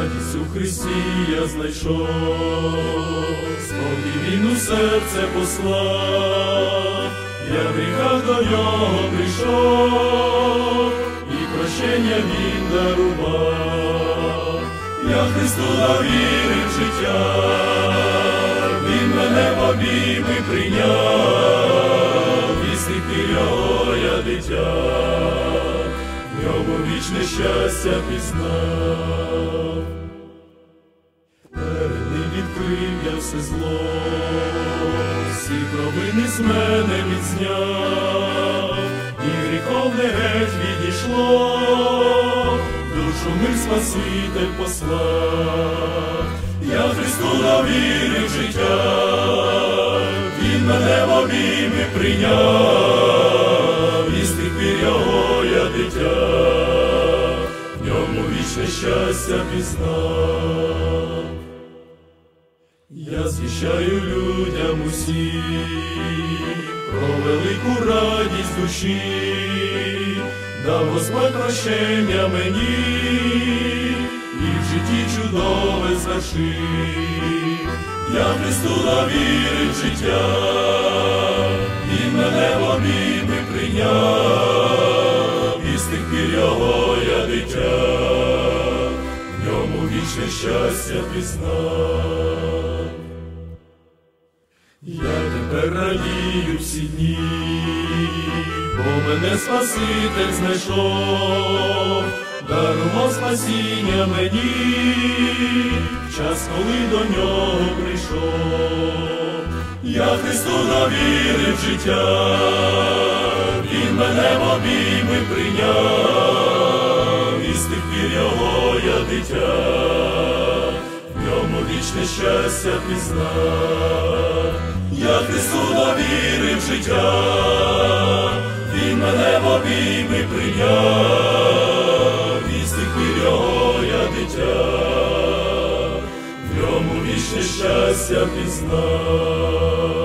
радість у Христі я знайшов, спокій він у серце послав, я в гріхах до нього прийшов, і прощення він дарував, я Христу довірив життя, він мене в обійми прийняв, і стихи його я дитя. В ньому вічне щастя пізнав. Все зло, всі провини з мене відзняв, і гріховне геть відійшло, душу мир Спаситель послав, я Христу довірив життя, Він мене в обійми прийняв, і з тих пір його я дитя, в ньому вічне щастя пізнав. Я звіщаю людям усім про велику радість душі, дав Господь прощення мені, і в житті чудове звершив. Я Христу довірив життя, вічне щастя пізнав. Я тепер радію всі дні, бо мене Спаситель знайшов, дарував спасіння мені, час, коли до нього прийшов. Я Христу довірив життя, Він мене в обійми прийняв, дитя, в ньому вічне щастя пізнав. Я Христу довірив життя, Він мене в обійми прийняв, і з тих його я дитя, в ньому вічне щастя пізнав.